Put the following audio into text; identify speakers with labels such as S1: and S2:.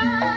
S1: Bye.